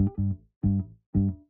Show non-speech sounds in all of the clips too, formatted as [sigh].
Thank you.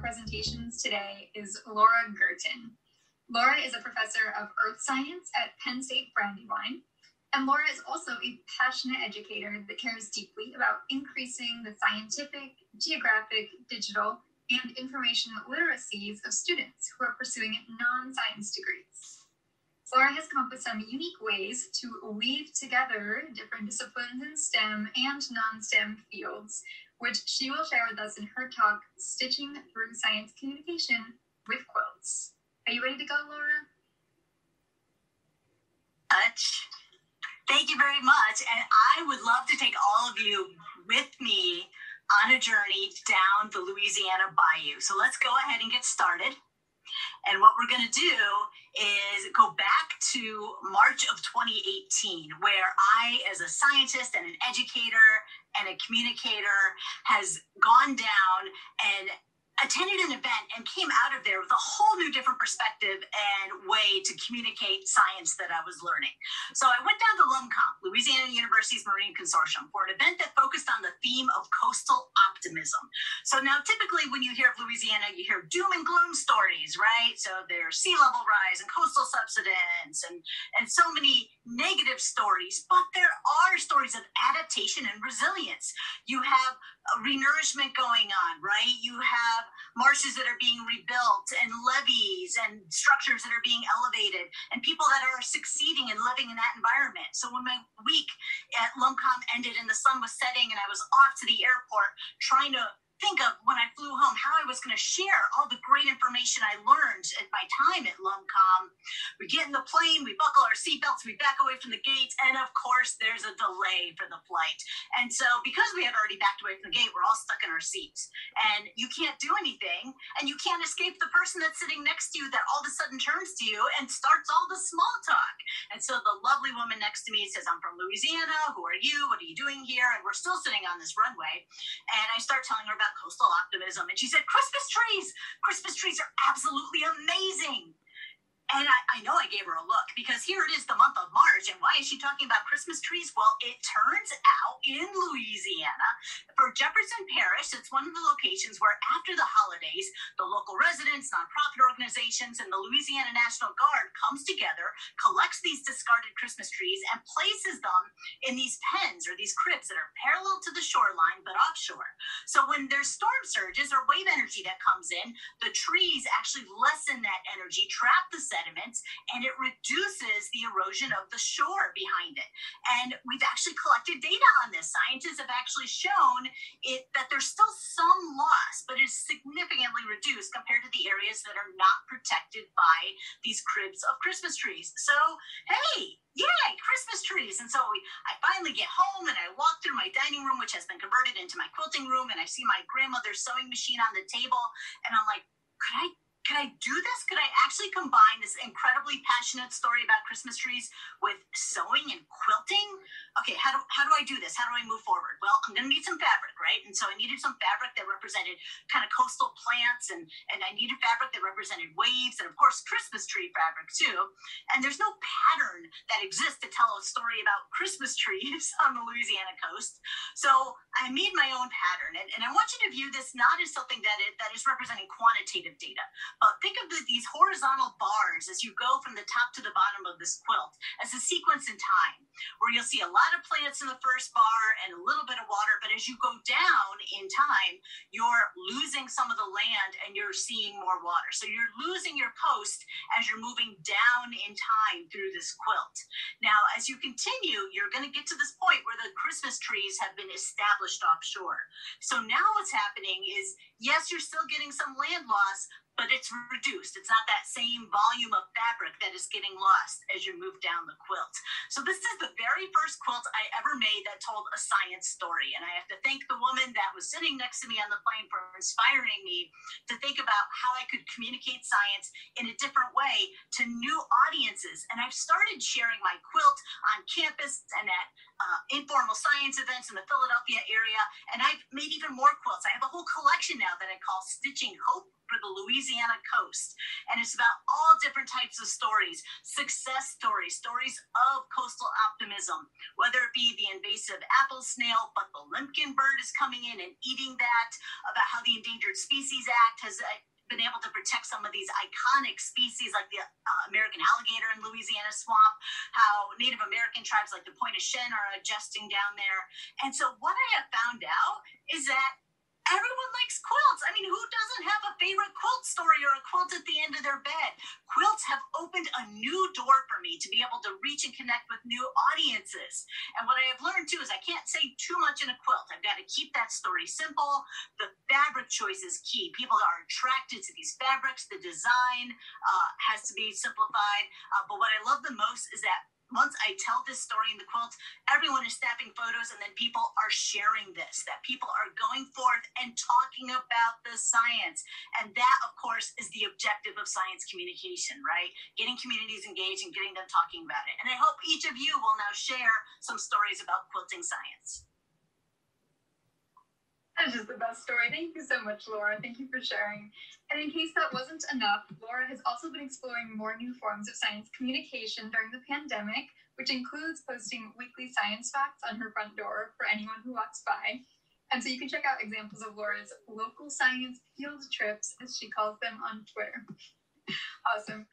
Presentations today is Laura Guertin. Laura is a professor of earth science at Penn State Brandywine, and Laura is also a passionate educator that cares deeply about increasing the scientific, geographic, digital, and information literacies of students who are pursuing non science degrees. Laura has come up with some unique ways to weave together different disciplines in STEM and non STEM fields which she will share with us in her talk, Stitching Through Science Communication with Quilts. Are you ready to go, Laura? Touch. Thank you very much. And I would love to take all of you with me on a journey down the Louisiana Bayou. So let's go ahead and get started. And what we're going to do is go back to March of 2018, where I, as a scientist and an educator and a communicator, has gone down and attended an event and came out of there with a whole new different perspective and way to communicate science that I was learning. So I went down to LUMCON, Louisiana University's Marine Consortium, for an event that focused on the theme of coastal optimism. So now typically when you hear of Louisiana, you hear doom and gloom stories, right? So there's sea level rise and coastal subsidence and, and so many negative stories, but there are stories of adaptation and resilience. You have uh, renourishment going on, right? You have marshes that are being rebuilt and levees and structures that are being elevated and people that are succeeding and living in that environment. So when my week at LUMCON ended and the sun was setting and I was off to the airport trying to think of when I flew home how I was going to share all the great information I learned at my time at LUMCON. We get in the plane, we buckle our seatbelts, we back away from the gates, and of course, there's a delay for the flight. And so, because we had already backed away from the gate, we're all stuck in our seats. And you can't do anything, and you can't escape the person that's sitting next to you that all of a sudden turns to you and starts all the small talk. And so, the lovely woman next to me says, I'm from Louisiana. Who are you? What are you doing here? And we're still sitting on this runway. And I start telling her about about coastal optimism. And she said, Christmas trees! Christmas trees are absolutely amazing. And I, I, know I gave her a look because here it is the month of March. And why is she talking about Christmas trees? Well, it turns out in Louisiana, for Jefferson Parish, it's one of the locations where after the holidays, the local residents, nonprofit organizations, and the Louisiana National Guard comes together, collects these discarded Christmas trees, and places them in these pens or these cribs that are parallel to the shoreline but offshore. So when there's storm surges or wave energy that comes in, the trees actually lessen that energy, trap the sediments and it reduces the erosion of the shore behind it. And we've actually collected data on this. Scientists have actually shown it that there's still some loss, but it's significantly reduced compared to the areas that are not protected by these cribs of Christmas trees. So, hey, yay, Christmas trees. And so we, I finally get home and I walk through my dining room, which has been converted into my quilting room, and I see my grandmother's sewing machine on the table. And I'm like, could I can I do this? Could I actually combine this incredibly passionate story about Christmas trees with sewing and quilting? Okay, how do, how do I do this? How do I move forward? Well, I'm going to need some fabric, right? And so I needed some fabric that represented kind of coastal plants, and, and I needed fabric that represented waves, and of course, Christmas tree fabric too. And there's no pattern that exists to tell a story about Christmas [laughs] trees on the Louisiana coast. So I made my own pattern, and, and I want you to view this not as something that is, that is representing quantitative data uh, think of the, these horizontal bars as you go from the top to the bottom of this quilt as a sequence in time, where you'll see a lot of plants in the first bar and a little bit of water. But as you go down in time, you're losing some of the land and you're seeing more water. So you're losing your coast as you're moving down in time through this quilt. Now, as you continue, you're going to get to this point where the Christmas trees have been established offshore. So now what's happening is, yes, you're still getting some land loss, but it's reduced. It's not that same volume of fabric that is getting lost as you move down the quilt. So this is the very first quilt I ever made that told a science story. And I have to thank the woman that was sitting next to me on the plane for inspiring me to think about how I could communicate science in a different way to new audiences. And I've started sharing my quilt on campus and at uh, informal science events in the Philadelphia area. And I've made even more quilts. I have a whole collection now that I call Stitching Hope for the Louisiana coast. And it's about all different types of stories success stories, stories of coastal optimism, whether it be the invasive apple snail, but the limpkin bird is coming in and eating that, about how the Endangered Species Act has uh, been able to protect some of these iconic species like the uh, American alligator in Louisiana swamp, how Native American tribes like the Pointe Chien are adjusting down there. And so what I have found out is that Everyone likes quilts. I mean, who doesn't have a favorite quilt story or a quilt at the end of their bed? Quilts have opened a new door for me to be able to reach and connect with new audiences. And what I have learned too is I can't say too much in a quilt. I've got to keep that story simple. The fabric choice is key. People are attracted to these fabrics. The design uh, has to be simplified. Uh, but what I love the most is that once I tell this story in the quilt, everyone is snapping photos and then people are sharing this, that people are going forth and talking about the science. And that, of course, is the objective of science communication, right? Getting communities engaged and getting them talking about it. And I hope each of you will now share some stories about quilting science. That is just the best story. Thank you so much, Laura. Thank you for sharing. And in case that wasn't enough, Laura has also been exploring more new forms of science communication during the pandemic, which includes posting weekly science facts on her front door for anyone who walks by. And so you can check out examples of Laura's local science field trips, as she calls them, on Twitter. [laughs] awesome.